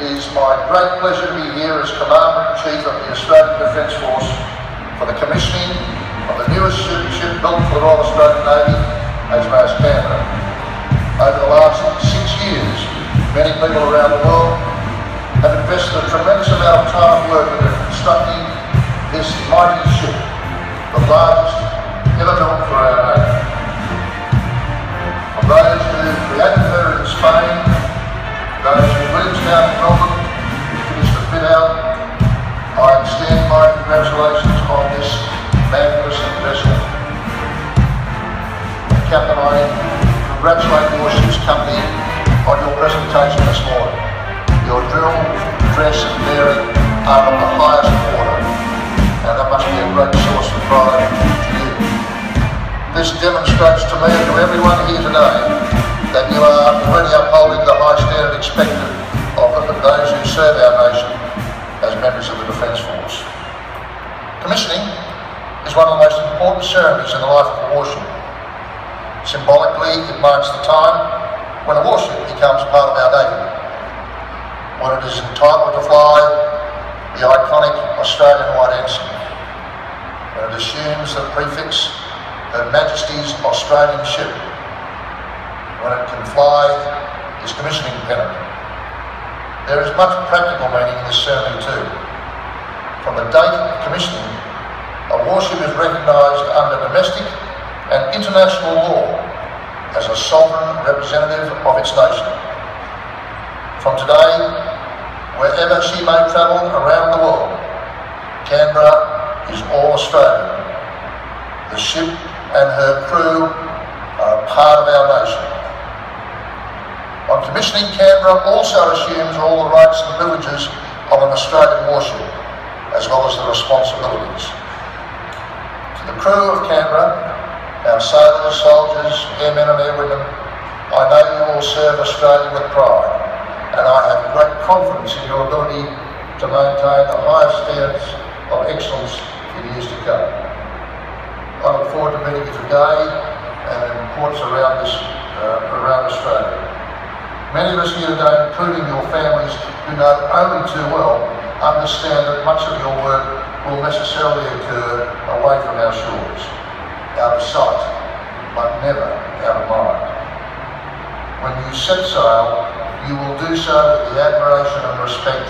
It is my great pleasure to be here as Commander-in-Chief of the Australian Defence Force for the commissioning of the newest ship, built for the Royal Australian Navy, HMAS Canberra. Over the last six years, many people around the world have invested a tremendous amount of time and work into constructing this mighty ship, the largest And Captain, I congratulate your ship's company on your presentation this morning. Your drill, dress and bearing are of the highest order, and that must be a great source of pride to you. This demonstrates to me and to everyone here today that you are already upholding the high standard expected of those who serve our nation as members of the Defence Force. Commissioning is one of the most important ceremonies in the life of a warship. Symbolically, it marks the time when a warship becomes part of our Navy, when it is entitled to fly the iconic Australian White Ensign, when it assumes the prefix Her Majesty's Australian Ship, when it can fly its commissioning pennant. There is much practical meaning in this ceremony too. From the date of commissioning, a warship is recognised under domestic and international law as a sovereign representative of its nation. From today, wherever she may travel around the world, Canberra is all Australian. The ship and her crew are a part of our nation. On commissioning, Canberra also assumes all the rights and privileges of an Australian warship, as well as the responsibilities. To the crew of Canberra, our sailors, soldiers, airmen and airwomen, I know you will serve Australia with pride, and I have great confidence in your ability to maintain the highest standards of excellence in years to come. I look forward to meeting you today and in ports around this, uh, around Australia. Many of us here today, including your families, who know only too well, understand that much of your work will necessarily occur away from our shores, out of sight, but never out of mind. When you set sail, you will do so with the admiration and respect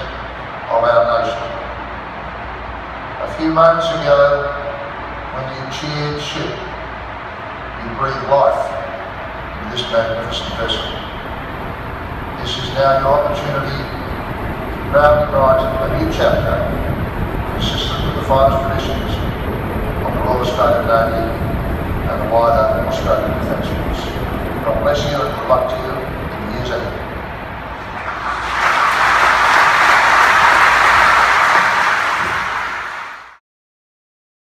of our nation. A few moments ago, when you cheered ship, you breathed life into this magnificent vessel. This is now your opportunity to proudly write a new chapter consistent with the finest traditions of the Royal Australian Navy wider Australian Force. God bless you and good luck to you in years ahead.